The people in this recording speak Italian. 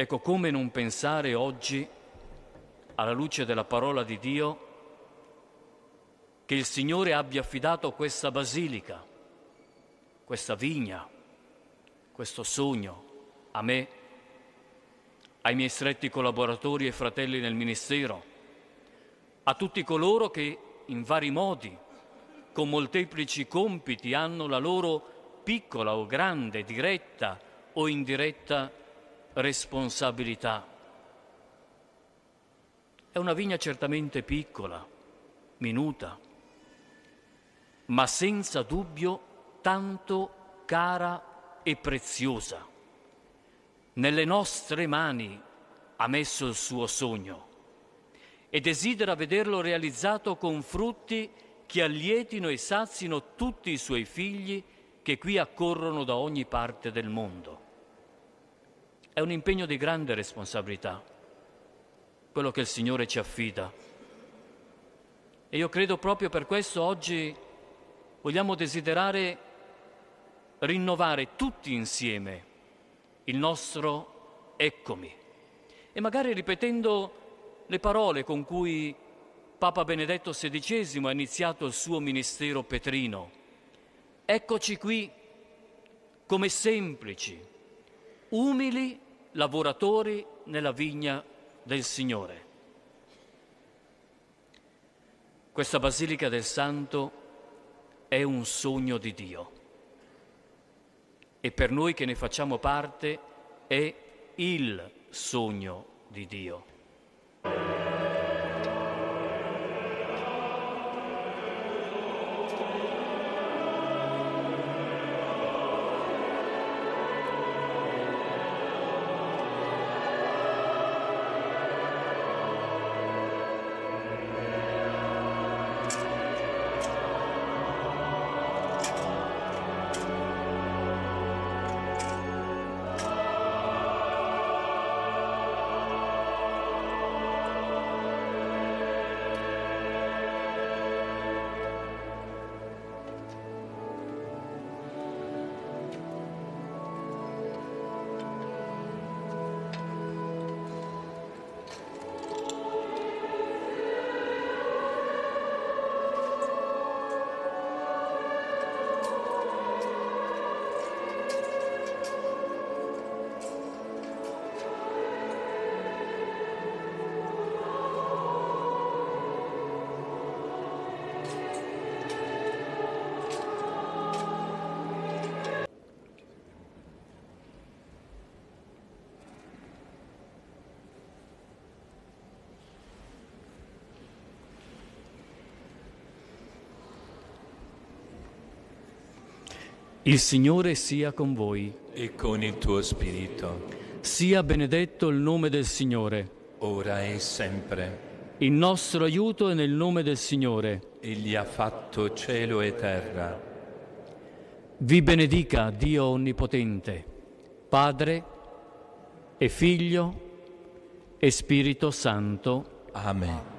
Ecco come non pensare oggi, alla luce della parola di Dio, che il Signore abbia affidato questa basilica, questa vigna, questo sogno a me, ai miei stretti collaboratori e fratelli nel ministero, a tutti coloro che in vari modi, con molteplici compiti, hanno la loro piccola o grande, diretta o indiretta responsabilità. È una vigna certamente piccola, minuta, ma senza dubbio tanto cara e preziosa. Nelle nostre mani ha messo il suo sogno e desidera vederlo realizzato con frutti che allietino e sazino tutti i suoi figli che qui accorrono da ogni parte del mondo. È un impegno di grande responsabilità, quello che il Signore ci affida. E io credo proprio per questo oggi vogliamo desiderare rinnovare tutti insieme il nostro eccomi e magari ripetendo le parole con cui Papa Benedetto XVI ha iniziato il suo ministero petrino. Eccoci qui come semplici, umili lavoratori nella vigna del Signore. Questa Basilica del Santo è un sogno di Dio e per noi che ne facciamo parte è il sogno di Dio. Il Signore sia con voi. e con il tuo spirito, Sia benedetto il nome del Signore. ora e sempre. Il nostro aiuto è nel nome del Signore. Egli ha fatto cielo e terra. Vi benedica Dio Onnipotente, Padre e Figlio e Spirito Santo. Amen.